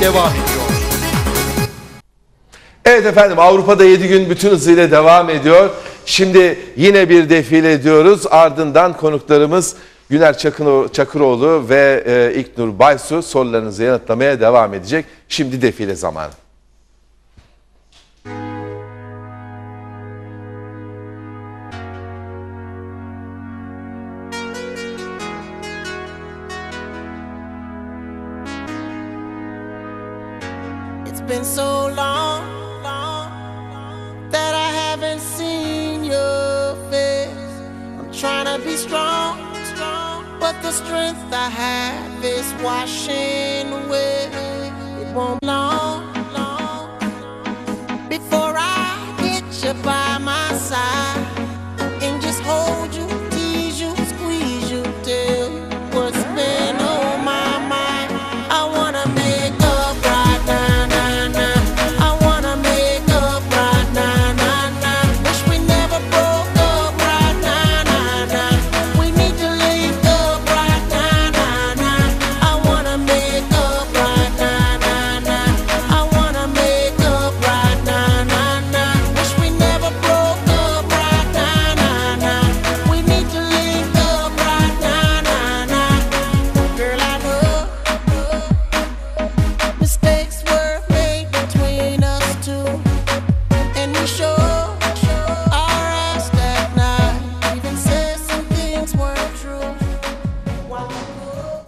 devam ediyor. Evet efendim Avrupa'da 7 gün bütün hızıyla devam ediyor. Şimdi yine bir defile ediyoruz. Ardından konuklarımız Güner Çakıroğlu ve e, İknur Baysu sorularınızı yanıtlamaya devam edecek. Şimdi defile zamanı. Been so long, long that I haven't seen your face. I'm trying to be strong, strong, but the strength I have is washing away. It won't long, long before I get you by my side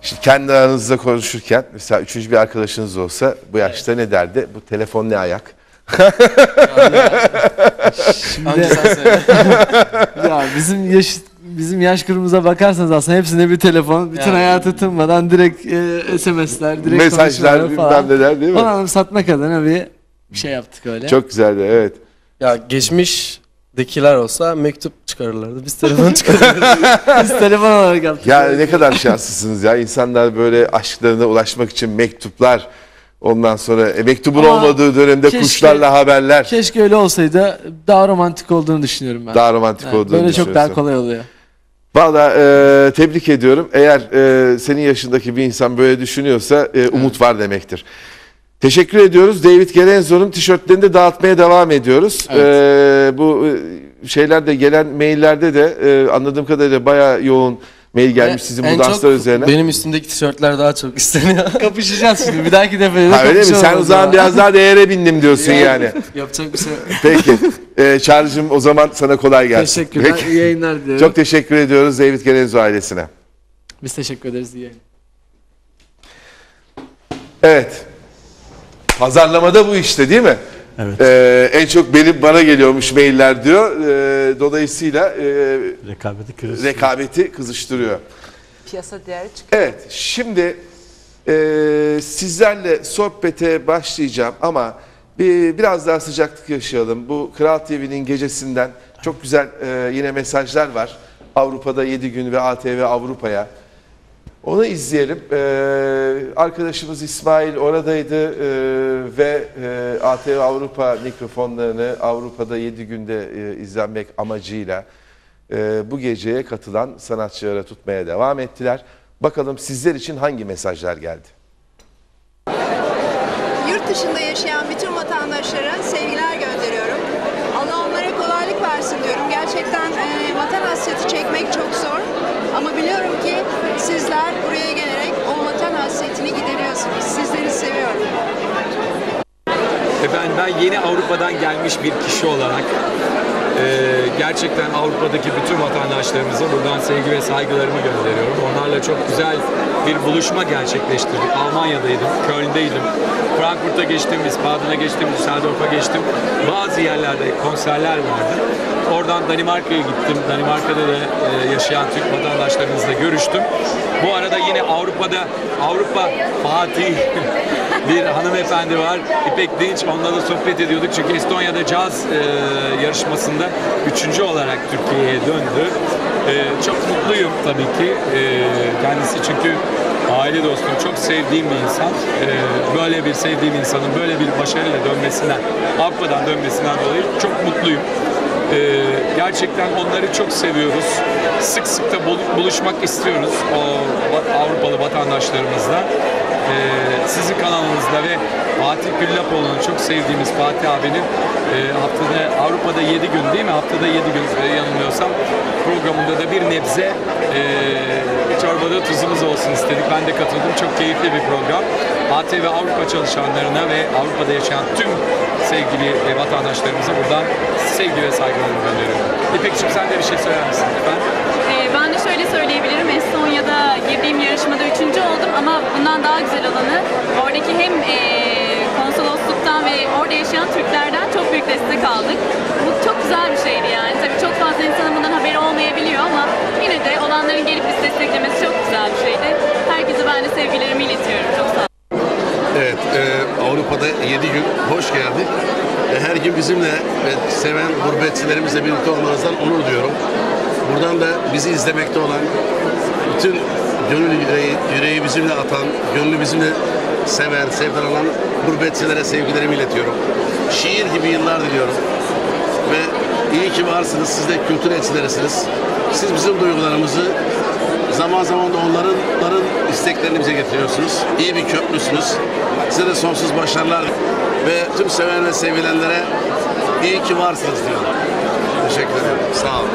Şimdi kendi aranızda konuşurken mesela üçüncü bir arkadaşınız olsa bu yaşta ne derdi? Bu telefon ne ayak? Söyle. Ya bizim yaş bizim yaş grubumuza bakarsanız aslında hepsinde bir telefon, bütün Yani. hayatı tınmadan direkt e, SMS'ler, direkt Mesajlar konuşmalar bilmem neler değil mi? Onu satmak adına bir şey yaptık öyle. Çok güzeldi evet. Ya geçmişdekiler olsa mektup çıkarırlardı. Biz telefon çıkarırdık. Biz telefon olarak yaptık. Ya ne kadar şanslısınız ya. İnsanlar böyle aşklarına ulaşmak için mektuplar, ondan sonra e, mektubun Ama olmadığı dönemde keşke- kuşlarla haberler Keşke öyle olsaydı daha romantik olduğunu düşünüyorum ben. daha romantik Evet, olduğunu böyle çok daha düşünüyorsun. kolay oluyor. Valla e, tebrik ediyorum. Eğer e, senin yaşındaki bir insan böyle düşünüyorsa e, umut var demektir. Teşekkür ediyoruz. David Gerenzo'nun tişörtlerini de dağıtmaya devam ediyoruz. Evet. E, bu e, şeylerde gelen maillerde de e, anladığım kadarıyla bayağı yoğun mail gelmiş sizin bu danslar üzerine. Benim üstümdeki tişörtler daha çok isteniyor. Kapışacağız şimdi. Bir dahaki defede de Ha, öyle mi? Sen o zaman ya. biraz daha değere bindim diyorsun yani. Yapacak bir şey yok. Peki. E, Çağrı'cığım o zaman sana kolay gelsin. Teşekkürler. Peki. İyi yayınlar diliyorum. Çok teşekkür ediyoruz David Gerenzo ailesine. Biz teşekkür ederiz. İyi yayınlar. Evet. Pazarlamada bu işte değil mi? Evet. Ee, en çok benim bana geliyormuş mailler diyor. Ee, dolayısıyla e, Rekabeti kırılsın. rekabeti kızıştırıyor. Piyasa değeri çıkıyor. Evet, şimdi e, sizlerle sohbete başlayacağım ama bir, biraz daha sıcaklık yaşayalım. Bu Kral TV'nin gecesinden çok güzel e, yine mesajlar var. Avrupa'da 7 gün ve ATV Avrupa'ya. Onu izleyelim. Ee, arkadaşımız İsmail oradaydı ee, ve e, ATV Avrupa mikrofonlarını Avrupa'da 7 günde e, izlenmek amacıyla e, bu geceye katılan sanatçılara tutmaya devam ettiler. Bakalım sizler için hangi mesajlar geldi? Yurt dışında yaşayan bütün vatandaşlara sevgiler gönderiyorum. Allah onlara kolaylık versin diyorum. Gerçekten e, vatan hasreti çekmek çok zor. Ama biliyorum ki sizler buraya gelerek o vatan hasretini gideriyorsunuz. Sizleri seviyorum. Efendim ben yeni Avrupa'dan gelmiş bir kişi olarak e, gerçekten Avrupa'daki bütün vatandaşlarımıza buradan sevgi ve saygılarımı gönderiyorum. Onlarla çok güzel bir buluşma gerçekleştirdik. Almanya'daydım, Köln'deydim, Frankfurt'a geçtim, Wiesbaden'a geçtim, Düsseldorf'a geçtim. Bazı yerlerde konserler vardı. Oradan Danimarka'ya gittim. Danimarka'da da e, yaşayan Türk vatandaşlarımızla görüştüm. Bu arada yine Avrupa'da Avrupa Fatih bir hanımefendi var. İpek Dinç. Onunla da sohbet ediyorduk. Çünkü Estonya'da caz e, yarışmasında üçüncü olarak Türkiye'ye döndü. E, çok mutluyum tabii ki. E, kendisi çünkü aile dostum, çok sevdiğim bir insan. E, böyle bir sevdiğim insanın böyle bir başarıyla dönmesinden, Avrupa'dan dönmesinden dolayı çok mutluyum. Ee, gerçekten onları çok seviyoruz. Sık sık da bul- buluşmak istiyoruz o Avrupalı vatandaşlarımızla. e, sizin kanalınızda ve Fatih Güllapoğlu'nun çok sevdiğimiz Fatih abinin e, haftada Avrupa'da 7 gün değil mi? Haftada 7 gün e, yanılmıyorsam programında da bir nebze e, çorbada tuzumuz olsun istedik. Ben de katıldım. Çok keyifli bir program. ATV Avrupa çalışanlarına ve Avrupa'da yaşayan tüm sevgili e, vatandaşlarımıza buradan sevgi ve saygılarımı gönderiyorum. İpekçim sen de bir şey söyler misin efendim? Ee, ben de şöyle söyleyebilirim. Estonya'da girdiğim yarışmada üçüncü oldum ama bundan daha güzel olanı oradaki hem ee, konsolosluktan ve orada yaşayan Türklerden çok büyük destek aldık. Bu çok güzel bir şeydi yani. Tabii çok fazla insanın bundan haberi olmayabiliyor ama bizimle ve seven gurbetçilerimizle birlikte olmanızdan onur duyuyorum. Buradan da bizi izlemekte olan bütün gönül yüreği, yüreği bizimle atan, gönlü bizimle seven, sevdalanan gurbetçilere sevgilerimi iletiyorum. Şiir gibi yıllar diliyorum. Ve iyi ki varsınız, siz de kültür elçilerisiniz. Siz bizim duygularımızı zaman zaman da onların, onların isteklerini bize getiriyorsunuz. İyi bir köprüsünüz. Size de sonsuz başarılar ve tüm seven ve sevilenlere iyi ki varsınız diyorum. Teşekkür ederim. Sağ olun.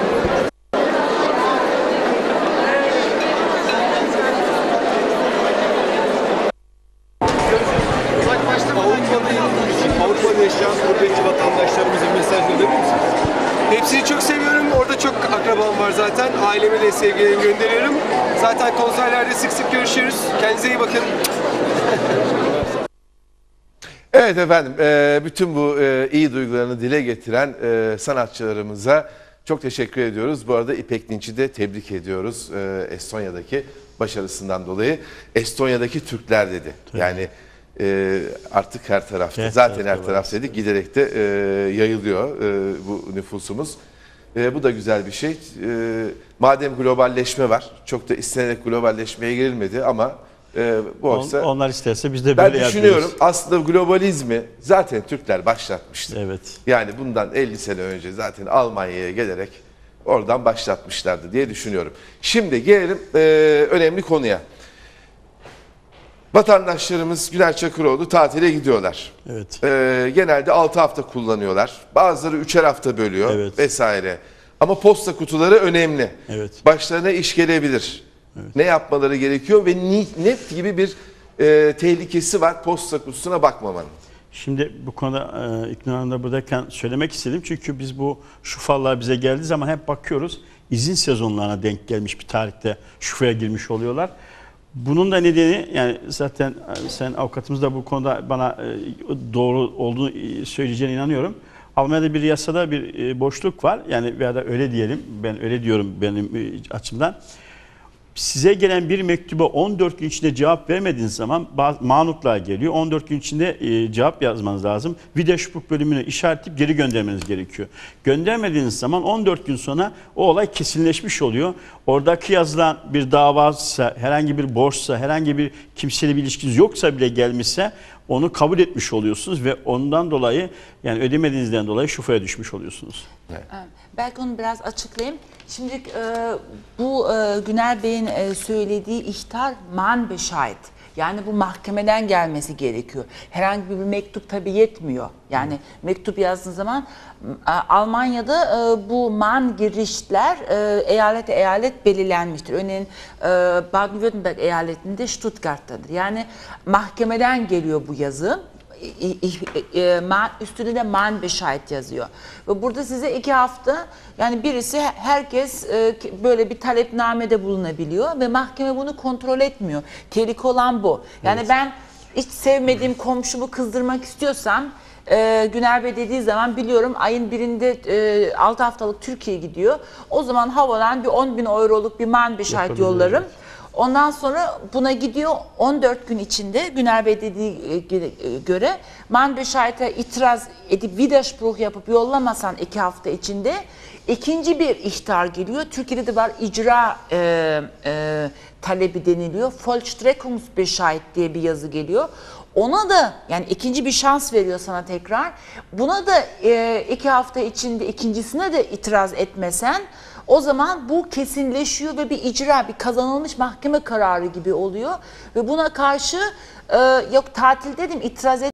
Avrupa'da, yaşayan gurbetçi vatandaşlarımıza mesaj verebilir misiniz? Hepsini çok seviyorum. Orada çok akrabam var zaten. Aileme de sevgilerimi gönderiyorum. Zaten konserlerde sık sık görüşürüz. Kendinize iyi bakın. Evet efendim, e, bütün bu e, iyi duygularını dile getiren e, sanatçılarımıza çok teşekkür ediyoruz. Bu arada İpek Dinç'i de tebrik ediyoruz Estonya'daki başarısından dolayı. Estonya'daki Türkler dedi. Yani e, artık her tarafta, Evet, zaten evet, her evet. taraf dedik giderek de yayılıyor bu nüfusumuz. Bu da güzel bir şey. Madem globalleşme var, çok da istenerek globalleşmeye girilmedi ama e, bu On- oysa... onlar isterse biz de Ben böyle düşünüyorum yapıyoruz. aslında globalizmi zaten Türkler başlatmıştı. Evet. Yani bundan 50 sene önce zaten Almanya'ya gelerek oradan başlatmışlardı diye düşünüyorum. Şimdi gelelim e, önemli konuya. Vatandaşlarımız Güler Çakıroğlu tatile gidiyorlar. Evet. E, genelde 6 hafta kullanıyorlar. Bazıları 3'er hafta bölüyor Evet. vesaire. Ama posta kutuları önemli. Evet. Başlarına iş gelebilir. Ne yapmaları gerekiyor ve ni- ne gibi bir e, tehlikesi var posta kutusuna bakmamanın. Şimdi bu konuda e, da buradayken söylemek istedim. Çünkü biz bu şufalar bize geldiği zaman hep bakıyoruz. izin sezonlarına denk gelmiş bir tarihte şufaya girmiş oluyorlar. Bunun da nedeni yani zaten e, sen avukatımız da bu konuda bana e, doğru olduğunu e, söyleyeceğine inanıyorum. Almanya'da bir yasada bir boşluk var. Yani veya da öyle diyelim. Ben öyle diyorum benim açımdan. Size gelen bir mektuba 14 gün içinde cevap vermediğiniz zaman manutlar geliyor. 14 gün içinde e, cevap yazmanız lazım. Widerspruch bölümünü işaretleyip geri göndermeniz gerekiyor. Göndermediğiniz zaman 14 gün sonra o olay kesinleşmiş oluyor. Oradaki yazılan bir davaysa, herhangi bir borçsa, herhangi bir kimseyle bir ilişkiniz yoksa bile gelmişse onu kabul etmiş oluyorsunuz ve ondan dolayı yani ödemediğinizden dolayı şufaya düşmüş oluyorsunuz. Belki onu biraz açıklayayım. Şimdi e, bu e, Güner Bey'in e, söylediği ihtar man beşahit. Yani bu mahkemeden gelmesi gerekiyor. Herhangi bir mektup tabii yetmiyor. Yani mektup yazdığın zaman Almanya'da e, bu man girişler e, eyalet eyalet belirlenmiştir. Örneğin e, Baden-Württemberg eyaletinde Stuttgart'tadır. Yani mahkemeden geliyor bu yazı. E, üstünde de man beşahit yazıyor. Ve burada size iki hafta yani birisi herkes e, böyle bir talepnamede bulunabiliyor ve mahkeme bunu kontrol etmiyor. Tehlike olan bu. Yani ben hiç sevmediğim komşumu kızdırmak istiyorsam e, Güner Bey dediği zaman biliyorum ayın birinde e, 6 haftalık Türkiye gidiyor. O zaman havadan bir 10 bin euroluk bir man beşahit Yapabilir, yollarım. evet. Ondan sonra buna gidiyor 14 gün içinde Güner Bey dediği e, e, göre man beşahite itiraz edip widerspruch yapıp yollamasan iki hafta içinde ikinci bir ihtar geliyor. Türkiye'de de var icra e, e, talebi deniliyor. Vollstreckungsbescheid diye bir yazı geliyor. Ona da yani ikinci bir şans veriyor sana tekrar. Buna da e, iki hafta içinde ikincisine de itiraz etmesen O zaman bu kesinleşiyor ve bir icra, bir kazanılmış mahkeme kararı gibi oluyor. Ve buna karşı e, yok tatil dedim itiraz et